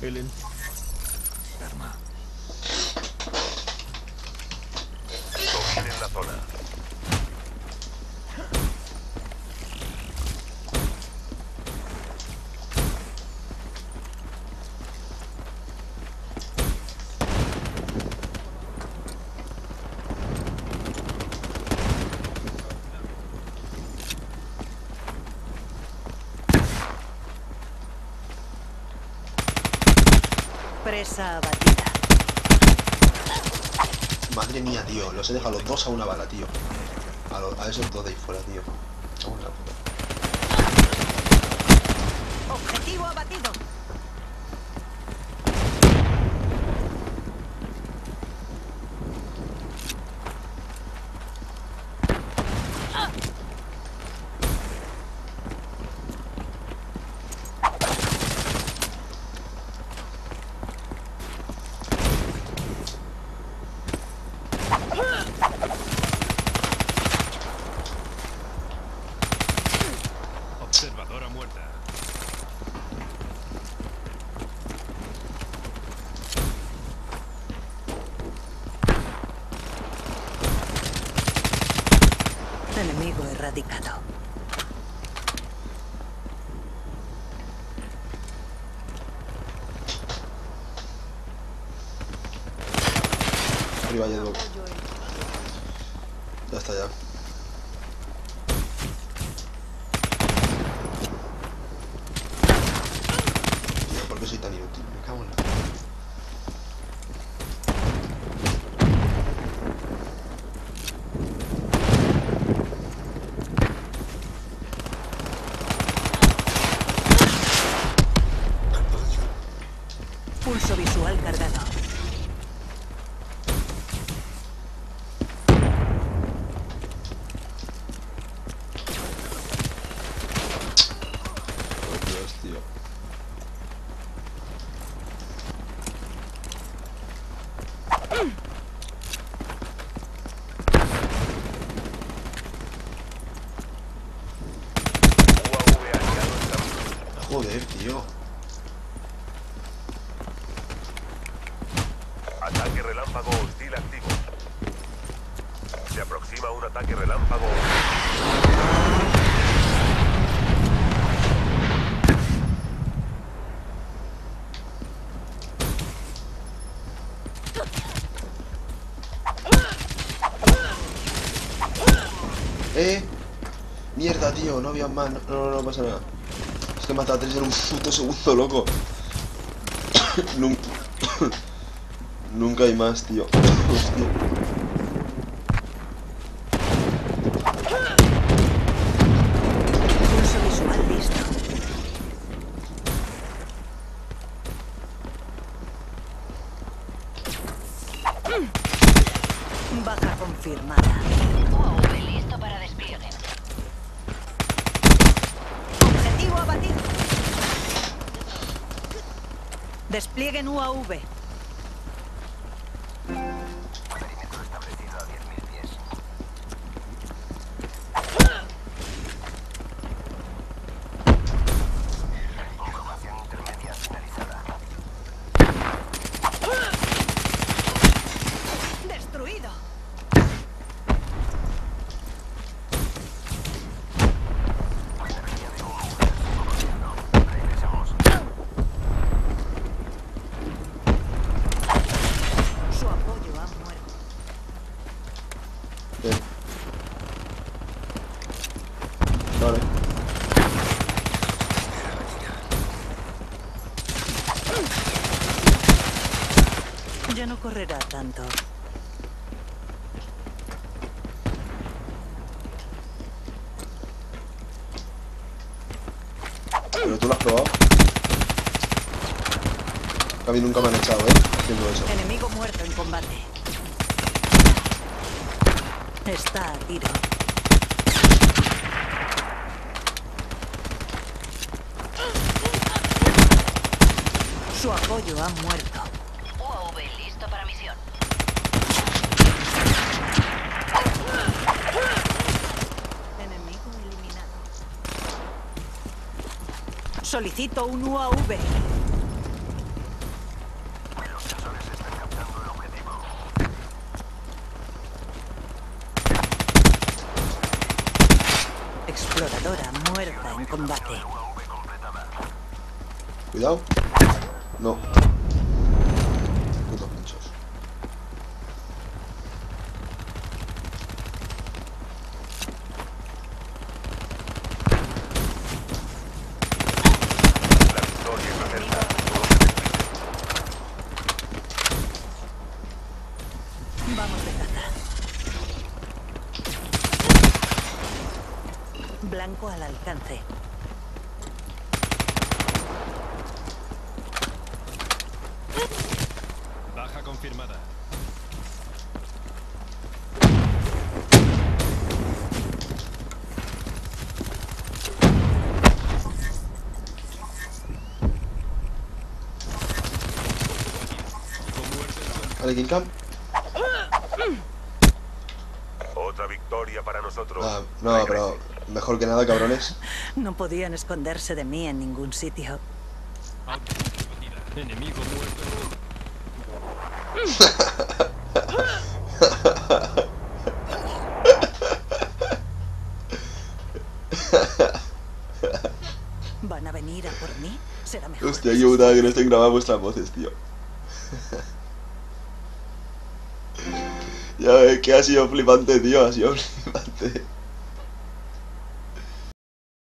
Brilliant. Karma. Presa abatida. Madre mía, tío. Los he dejado los dos a una bala, tío. A, lo- a esos dos de ahí fuera, tío. En la puta. Objetivo abatido. Muerta. Enemigo erradicado. Arriba Ya está ya. Tío, ¿Por qué soy tan inútil? Me cago en la... Pulso visual cargado. Por Dios, tío. UAV aliado en camino. Joder, tío. Ataque relámpago hostil activo. Se aproxima un ataque relámpago. ¡Eh! Mierda, tío, no había más. No, no, no pasa nada. Que he matado a tres en un puto segundo, loco. Nunca. Nunca hay más, tío. Hostia. Listo. Baja confirmada. UAV listo para despliegue. Objetivo abatido. Despliegue en UAV. Vale. Ya no correrá tanto. Pero tú lo has probado. A mí nunca me han echado, ¿eh? Haciendo eso. Enemigo muerto en combate. Está a tiro. Su apoyo ha muerto. UAV listo para misión. Enemigo eliminado. Solicito un UAV. Los están captando el objetivo. Exploradora muerta en combate. Cuidado. No. Putos pinchos. Vamos. Blanco al alcance. Baja confirmada. Con muerte en zona. Vale, King Cam. Otra victoria para nosotros. Ah, no, pero mejor que nada, cabrones. No podían esconderse de mí en ningún sitio. Enemigo muerto. ¿Van a venir a por mí? Será mejor. Hostia, qué putada que no estén grabadas vuestras voces, tío. ya ves que ha sido flipante, tío, ha sido flipante.